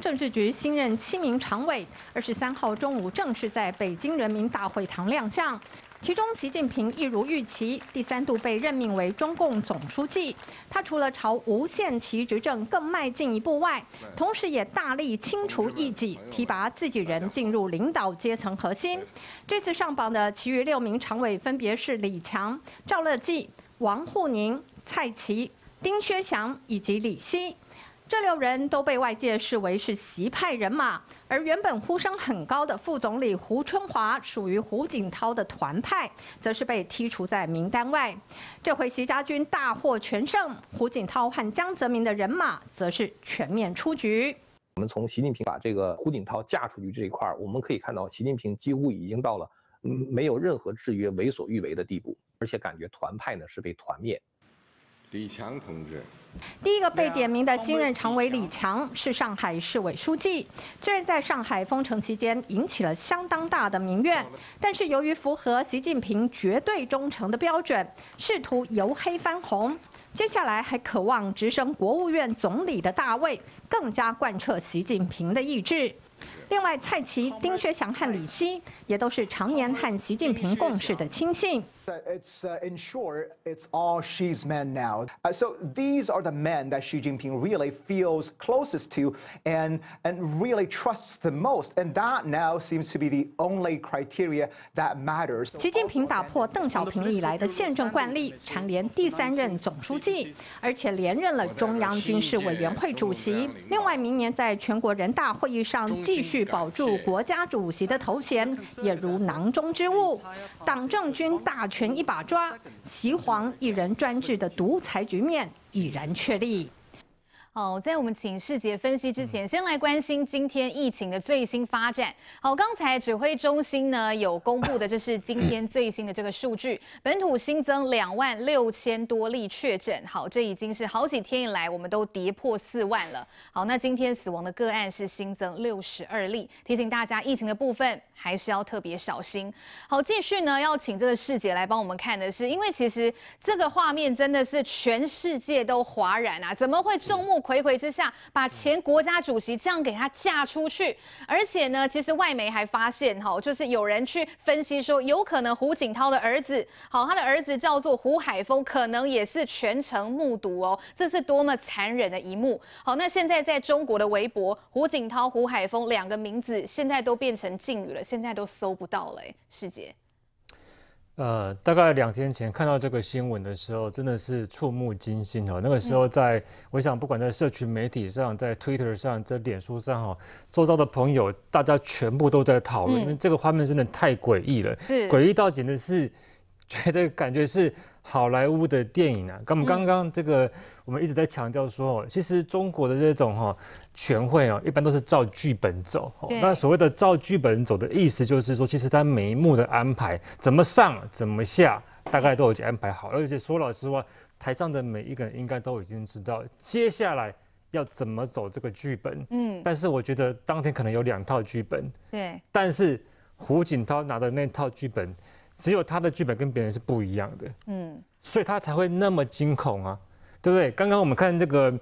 政治局新任七名常委，二十三号中午正式在北京人民大会堂亮相。其中，习近平一如预期，第三度被任命为中共总书记。他除了朝无限期执政更迈进一步外，同时也大力清除异己，提拔自己人进入领导阶层核心。这次上榜的其余六名常委分别是李强、赵乐际、王沪宁、蔡奇、丁薛祥以及李希。这六人都被外界视为是习派人马，而原本呼声很高的副总理胡春华属于胡锦涛的团派，则是被剔除在名单外。这回习家军大获全胜，胡锦涛和江泽民的人马则是全面出局。我们从习近平把这个胡锦涛架出去这一块我们可以看到，习近平几乎已经到了没有任何制约、为所欲为的地步，而且感觉团派呢是被团灭。李强同志，第一个被点名的新任常委李强是上海市委书记。虽然在上海封城期间引起了相当大的民怨，但是由于符合习近平绝对忠诚的标准，试图由黑翻红，接下来还渴望直升国务院总理的大位，更加贯彻习近平的意志。另外，蔡奇、丁薛祥和李希也都是常年和习近平共事的亲信。It's uh, in short, it's all she's men now. Uh, so these are the men that Xi Jinping really feels closest to and and really trusts the most, and that now seems to be the only criteria that matters. 习近平打破邓小平以来的宪政惯例，蝉联第三任总书记，而且连任了中央军事委员会主席。另外，明年在全国人大会议上继续保住国家主席的头衔，也如囊中之物。党政军大权。一把抓，习皇一人专制的独裁局面已然确立。好，在我们请世杰分析之前，先来关心今天疫情的最新发展。好，刚才指挥中心呢有公布的，这是今天最新的这个数据，本土新增两万六千多例确诊。好，这已经是好几天以来我们都跌破四万了。好，那今天死亡的个案是新增六十二例，提醒大家疫情的部分还是要特别小心。好，继续呢要请这个世杰来帮我们看的是，因为其实这个画面真的是全世界都哗然啊，怎么会众目？睽睽之下，把前国家主席这样给他嫁出去，而且呢，其实外媒还发现哈，就是有人去分析说，有可能胡锦涛的儿子，好，他的儿子叫做胡海峰，可能也是全程目睹哦，这是多么残忍的一幕。好，那现在在中国的微博，胡锦涛、胡海峰两个名字现在都变成禁语了，现在都搜不到了，师姐。呃，大概两天前看到这个新闻的时候，真的是触目惊心哦。那个时候，在我想，不管在社群媒体上，在 Twitter 上，在脸书上哈，周遭的朋友，大家全部都在讨论，因为这个画面真的太诡异了，是。诡异到简直是觉得感觉是。好莱坞的电影啊，我们刚刚这个我们一直在强调说，其实中国的这种哈全会哦，一般都是照剧本走。那所谓的照剧本走的意思，就是说，其实它每一幕的安排，怎么上怎么下，大概都已经安排好。而且说老实话，台上的每一个人应该都已经知道接下来要怎么走这个剧本。嗯。但是我觉得当天可能有两套剧本。对。但是胡锦涛拿的那套剧本。只有他的剧本跟别人是不一样的，嗯，所以他才会那么惊恐啊，对不对？刚刚我们看这个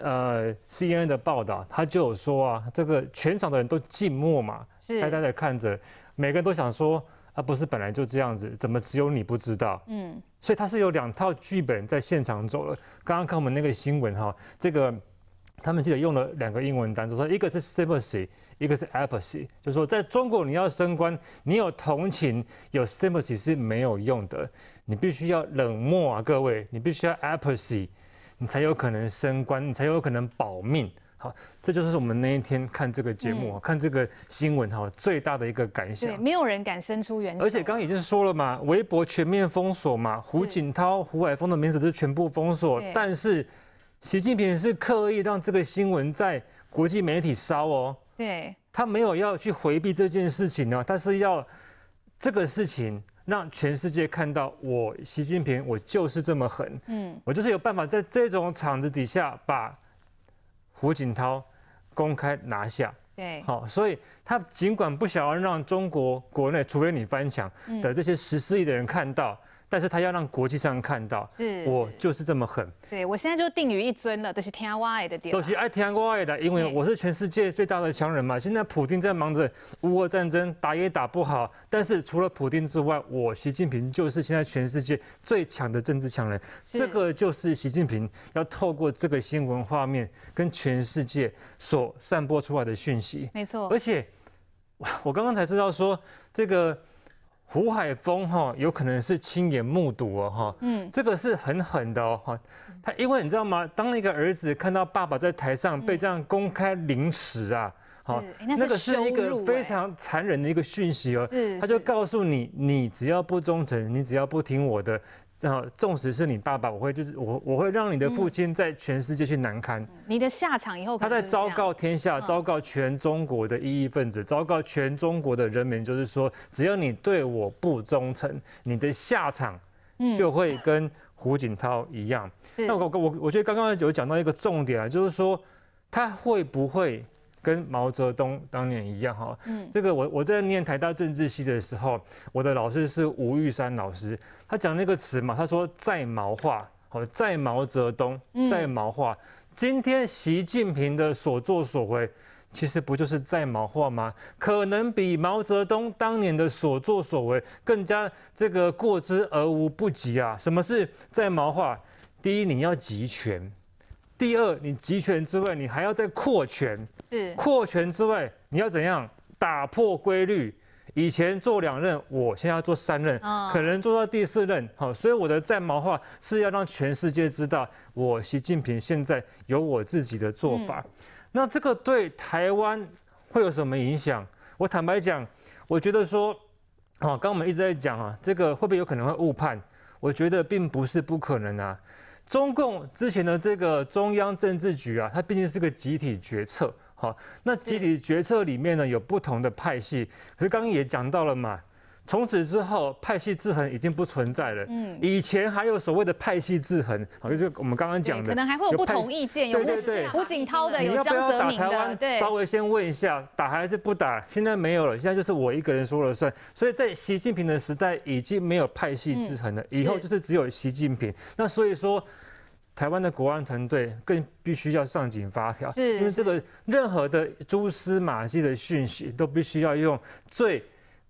呃 C N N 的报道，他就有说啊，这个全场的人都静默嘛，是呆呆的看着，每个人都想说啊，不是本来就这样子，怎么只有你不知道？嗯，所以他是有两套剧本在现场走了。刚刚看我们那个新闻哈，这个。他们记得用了两个英文单词，说一个是 sympathy，一个是 apathy，就是说在中国你要升官，你有同情有 sympathy 是没有用的，你必须要冷漠啊，各位，你必须要 apathy，你才有可能升官，你才有可能保命。好，这就是我们那一天看这个节目、看这个新闻哈最大的一个感想。对，没有人敢伸出援手。而且刚刚已经说了嘛，微博全面封锁嘛，胡锦涛、胡海峰的名字都全部封锁，但是。习近平是刻意让这个新闻在国际媒体烧哦，对，他没有要去回避这件事情呢，他是要这个事情让全世界看到我习近平，我就是这么狠，嗯，我就是有办法在这种场子底下把胡锦涛公开拿下，对，好，所以他尽管不想要让中国国内，除非你翻墙的这些十四亿的人看到。但是他要让国际上看到，是我就是这么狠。对我现在就定于一尊了，都是听我爱的点。都是爱听我爱的，因为我是全世界最大的强人嘛。现在普京在忙着乌俄战争，打也打不好。但是除了普京之外，我习近平就是现在全世界最强的政治强人。这个就是习近平要透过这个新闻画面跟全世界所散播出来的讯息。没错，而且我刚刚才知道说这个。胡海峰哈有可能是亲眼目睹哦哈，嗯，这个是很狠的哦哈，他因为你知道吗？当一个儿子看到爸爸在台上被这样公开凌迟啊，好，那个是一个非常残忍的一个讯息哦，他就告诉你，你只要不忠诚，你只要不听我的。然后，纵使是你爸爸，我会就是我，我会让你的父亲在全世界去难堪。你的下场以后，他在昭告天下，昭告全中国的异议分子，昭告全中国的人民，就是说，只要你对我不忠诚，你的下场就会跟胡锦涛一样。那我我我觉得刚刚有讲到一个重点啊，就是说他会不会？跟毛泽东当年一样哈，嗯，这个我我在念台大政治系的时候，我的老师是吴玉山老师，他讲那个词嘛，他说在毛化，好在毛泽东，在毛化，今天习近平的所作所为，其实不就是在毛化吗？可能比毛泽东当年的所作所为更加这个过之而无不及啊！什么是在毛化？第一，你要集权。第二，你集权之外，你还要再扩权。是扩权之外，你要怎样打破规律？以前做两任，我现在要做三任，可能做到第四任。好，所以我的战毛化是要让全世界知道，我习近平现在有我自己的做法。那这个对台湾会有什么影响？我坦白讲，我觉得说，好，刚刚我们一直在讲啊，这个会不会有可能会误判？我觉得并不是不可能啊。中共之前的这个中央政治局啊，它毕竟是个集体决策，好，那集体决策里面呢有不同的派系，可是刚刚也讲到了嘛。从此之后，派系制衡已经不存在了。嗯，以前还有所谓的派系制衡，好，就是我们刚刚讲的，可能还会有不同意见，有吴景涛的，有江泽民的，对。稍微先问一下，打还是不打？现在没有了，现在就是我一个人说了算。所以在习近平的时代，已经没有派系制衡了，以后就是只有习近平。那所以说，台湾的国安团队更必须要上紧发条，因为这个任何的蛛丝马迹的讯息，都必须要用最。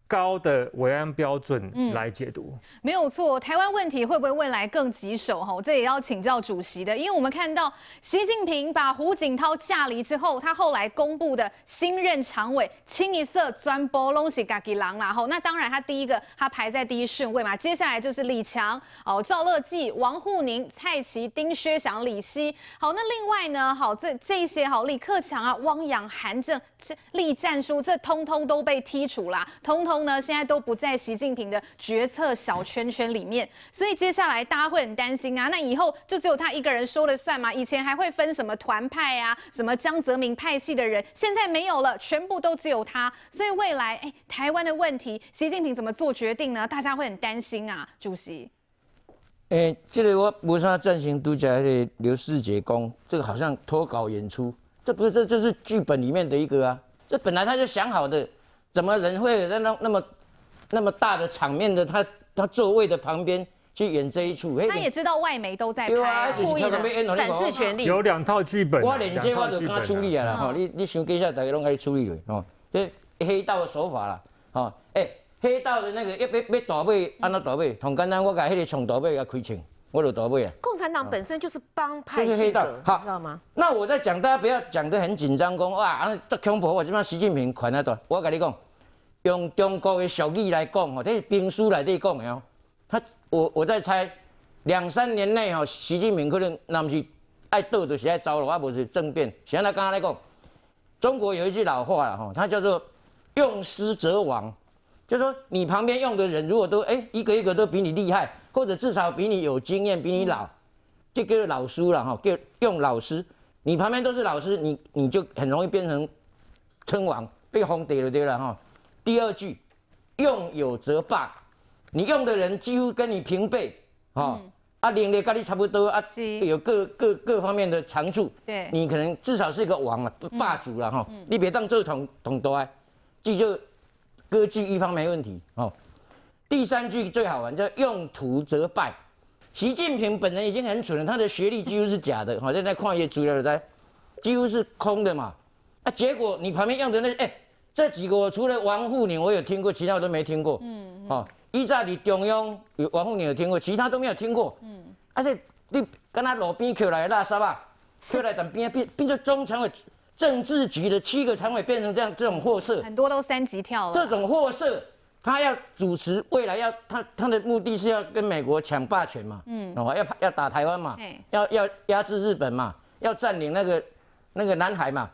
高的维安标准来解读，没有错。台湾问题会不会未来更棘手？哈，这也要请教主席的。因为我们看到习近平把胡锦涛架离之后，他后来公布的新任常委清一色钻波隆西嘎吉郎啦。吼，那当然他第一个他排在第一顺位嘛。接下来就是李强、哦赵乐际、王沪宁、蔡奇、丁薛祥、李希。好，那另外呢，好这这些好李克强啊、汪洋、韩正这立战书，这通通都被剔除啦，通通。呢，现在都不在习近平的决策小圈圈里面，所以接下来大家会很担心啊。那以后就只有他一个人说了算吗？以前还会分什么团派啊，什么江泽民派系的人，现在没有了，全部都只有他。所以未来，哎，台湾的问题，习近平怎么做决定呢？大家会很担心啊，主席。哎，这个我无啥赞成独家的刘世杰公，这个好像脱稿演出，这不是这就是剧本里面的一个啊，这本来他就想好的。怎么人会在那那么那么大的场面的他他座位的旁边去演这一出？他也知道外媒都在拍，故意的展示权利。有两套剧本，我连接我就跟他处理啊啦，吼，你你想接下来大家拢可以处理的，吼，这黑道的手法啦，吼，哎，黑道的那个要要要大尾，安怎大尾？同简单，我甲迄个冲大尾甲开枪，我就大尾啊。共产党本身就是帮派系的，好，知道吗？那我在讲，大家不要讲得很紧张，讲哇，啊，这恐怖，我这边习近平款那段，我跟你讲。用中国的俗语来讲，吼，这是兵书来底讲的哦。他，我我在猜，两三年内，吼，习近平可能那不是爱斗，就是爱招了，而不是政变。现在刚刚来讲，中国有一句老话了，吼，它叫做“用师则亡”，就说你旁边用的人，如果都哎一个一个都比你厉害，或者至少比你有经验，比你老，这个老师了哈，叫用老师。你旁边都是老师，你你就很容易变成称王，被封地了对了哈。第二句，用有则霸，你用的人几乎跟你平辈，啊，啊，能力跟你差不多啊，有各各各方面的长处，对，你可能至少是一个王啊，霸主了哈，你别当这统统多啊，这就割据一方没问题哦。第三句最好玩，叫用土则败。习近平本人已经很蠢了，他的学历几乎是假的，好像在矿业资料在，几乎是空的嘛。啊，结果你旁边用的那哎，这几个我除了王沪宁我有听过，其他我都没听过。嗯，哦，依在你中央有王沪宁有听过，其他都没有听过。嗯，而且你跟他路边捡来垃圾啊，捡来等边变变成中常委政治局的七个常委变成这样这种货色，很多都三级跳了。这种货色。他要主持未来要他他的目的是要跟美国抢霸权嘛，嗯，哦要要打台湾嘛，要要压制日本嘛，要占领那个那个南海嘛，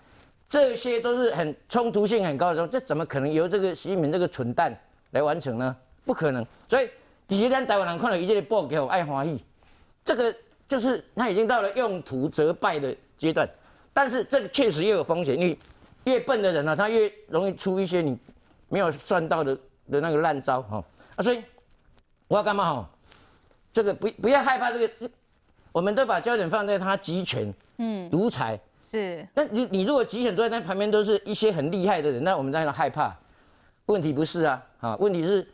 这些都是很冲突性很高的，这怎么可能由这个习近平这个蠢蛋来完成呢？不可能。所以以前咱台湾人看到一切报给我爱华裔，这个就是他已经到了用途则败的阶段，但是这个确实也有风险，你越笨的人呢，他越容易出一些你没有算到的。的那个烂招哈啊，所以我要干嘛哈？这个不不要害怕这个，这我们都把焦点放在他集权，嗯，独裁是。那你你如果集权都在那旁边都是一些很厉害的人，那我们在那害怕？问题不是啊，啊，问题是，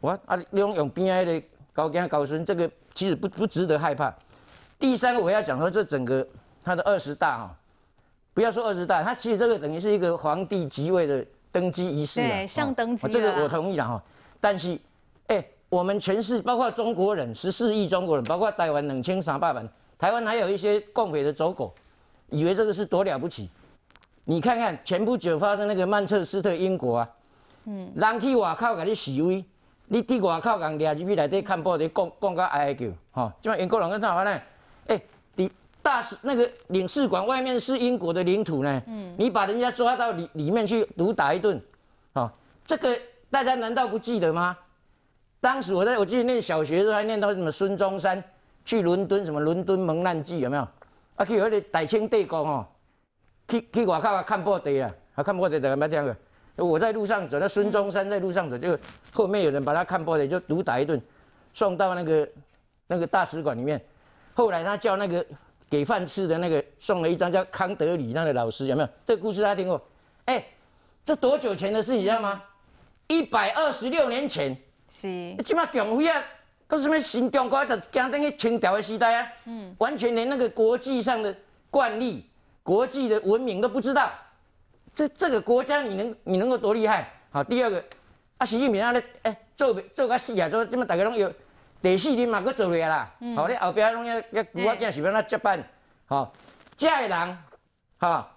我啊用用 B I 的高跟高孙，这个其实不不值得害怕。第三个我要讲说，这整个他的二十大哈，不要说二十大，他其实这个等于是一个皇帝即位的。登基仪式对，上登基这个我同意了哈。但是，哎，我们全市包括中国人十四亿中国人，包括台湾两千三百万，台湾还有一些共匪的走狗，以为这个是多了不起。你看看前不久发生那个曼彻斯特英国啊，嗯，人去外口给你示威，你去外口讲抓入去内底看报的，讲讲到哀叫，哈，就像英国人跟台湾呢，哎，你。大使那个领事馆外面是英国的领土呢，嗯，你把人家抓到里里面去毒打一顿，啊，这个大家难道不记得吗？当时我在我记得念小学的时候还念到什么孙中山去伦敦什么伦敦蒙难记有没有？啊，去那个大清帝国哦，去去外口看报纸啦，啊看报纸的有没有听过？我在路上走，那孙中山在路上走，就后面有人把他看报纸就毒打一顿，送到那个那个大使馆里面，后来他叫那个。给饭吃的那个送了一张叫康德里那个老师有没有？这个故事大家听过？哎，这多久前的事你知道吗？一百二十六年前。是。起码蒋辉啊，都是什么新中国的，讲等于清朝的时代啊。嗯。完全连那个国际上的惯例、国际的文明都不知道。这这个国家你能你能够多厉害？好，第二个，啊，习近平啊咧，哎，做做个事啊，做这么大家拢有。第四年嘛，搁做落啦，好，你后边拢要要古仔囝是要他接班，好，这个人，哈，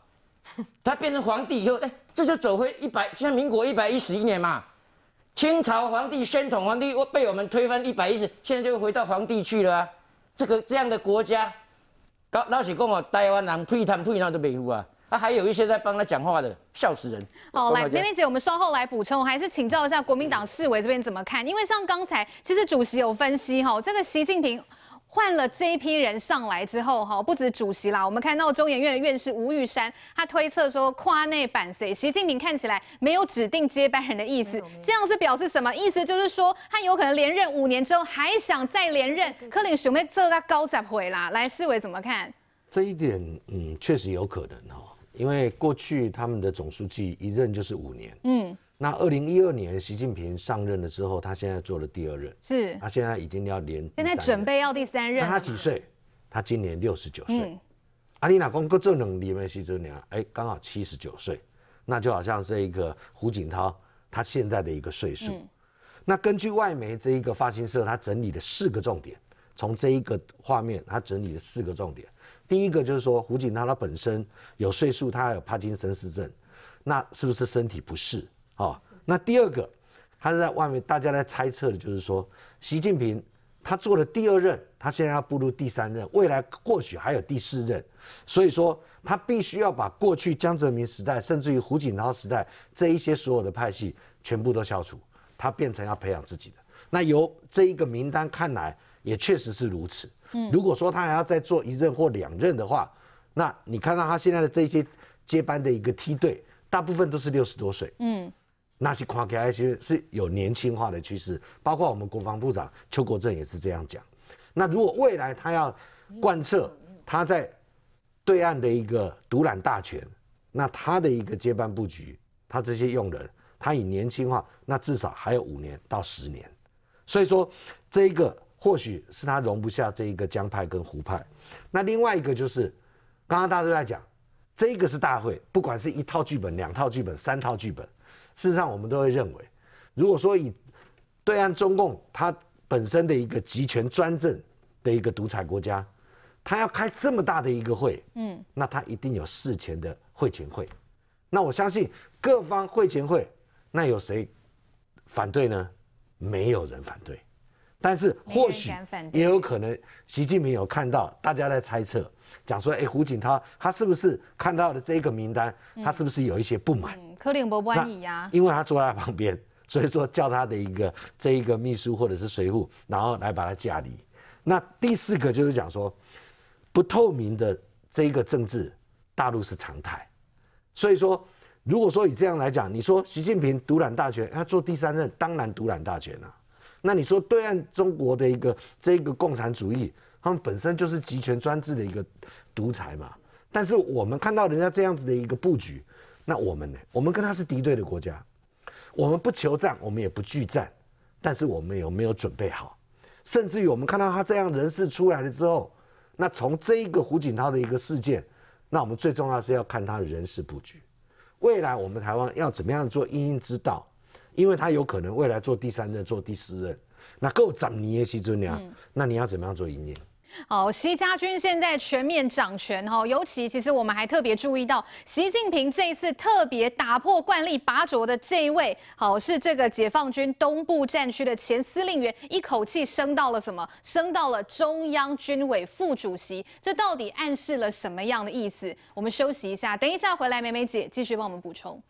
他变成皇帝以后，哎，这就走回一百，像民国一百一十一年嘛，清朝皇帝宣统皇帝被我们推翻一百一十，现在就回到皇帝去了啊，这个这样的国家，老老许跟我，台湾人退谈退闹都没有啊。他还有一些在帮他讲话的，笑死人。好，来，玲玲姐，我们稍后来补充，还是请教一下国民党市委这边怎么看？因为像刚才，其实主席有分析哈，这个习近平换了这一批人上来之后哈，不止主席啦，我们看到中研院的院士吴玉山，他推测说跨内版谁，习近平看起来没有指定接班人的意思，这样是表示什么意思？就是说他有可能连任五年之后还想再连任，柯林准备这个高三回啦。来，市委怎么看？这一点，嗯，确实有可能哈。因为过去他们的总书记一任就是五年，嗯，那二零一二年习近平上任了之后，他现在做了第二任，是，他现在已经要连，现在准备要第三任，那他几岁？他今年六十九岁，阿丽娜公哥这能里面是这年，哎，刚好七十九岁，那就好像是一个胡锦涛他现在的一个岁数。那根据外媒这一个发行社，他整理的四个重点，从这一个画面，他整理的四个重点。第一个就是说，胡锦涛他本身有岁数，他有帕金森氏症，那是不是身体不适？哦，那第二个，他是在外面，大家在猜测的就是说，习近平他做了第二任，他现在要步入第三任，未来或许还有第四任，所以说他必须要把过去江泽民时代，甚至于胡锦涛时代这一些所有的派系全部都消除，他变成要培养自己的。那由这一个名单看来，也确实是如此。嗯如果说他还要再做一任或两任的话，那你看到他现在的这些接班的一个梯队，大部分都是六十多岁。嗯，那些跨 K I 其实是有年轻化的趋势，包括我们国防部长邱国正也是这样讲。那如果未来他要贯彻他在对岸的一个独揽大权，那他的一个接班布局，他这些用人，他以年轻化，那至少还有五年到十年。所以说，这一个或许是他容不下这一个江派跟胡派。那另外一个就是，刚刚大家都在讲，这一个是大会，不管是一套剧本、两套剧本、三套剧本，事实上我们都会认为，如果说以对岸中共它本身的一个集权专政的一个独裁国家，他要开这么大的一个会，嗯，那他一定有事前的会前会。那我相信各方会前会，那有谁反对呢？没有人反对，但是或许也有可能，习近平有看到大家在猜测，讲说，哎，胡锦涛他是不是看到了这个名单，他是不是有一些不满？柯林伯不安逸呀，因为他坐在旁边，所以说叫他的一个这一个秘书或者是随扈，然后来把他架离。那第四个就是讲说，不透明的这一个政治，大陆是常态，所以说。如果说以这样来讲，你说习近平独揽大权，他做第三任当然独揽大权了。那你说对岸中国的一个这个共产主义，他们本身就是集权专制的一个独裁嘛。但是我们看到人家这样子的一个布局，那我们呢？我们跟他是敌对的国家，我们不求战，我们也不惧战，但是我们有没有准备好？甚至于我们看到他这样人事出来了之后，那从这一个胡锦涛的一个事件，那我们最重要是要看他的人事布局。未来我们台湾要怎么样做因应之道？因为他有可能未来做第三任、做第四任，那够长你也西尊呀？那你要怎么样做营业？好，习家军现在全面掌权哈，尤其其实我们还特别注意到，习近平这一次特别打破惯例拔擢的这一位，好是这个解放军东部战区的前司令员，一口气升到了什么？升到了中央军委副主席，这到底暗示了什么样的意思？我们休息一下，等一下回来，美美姐继续帮我们补充。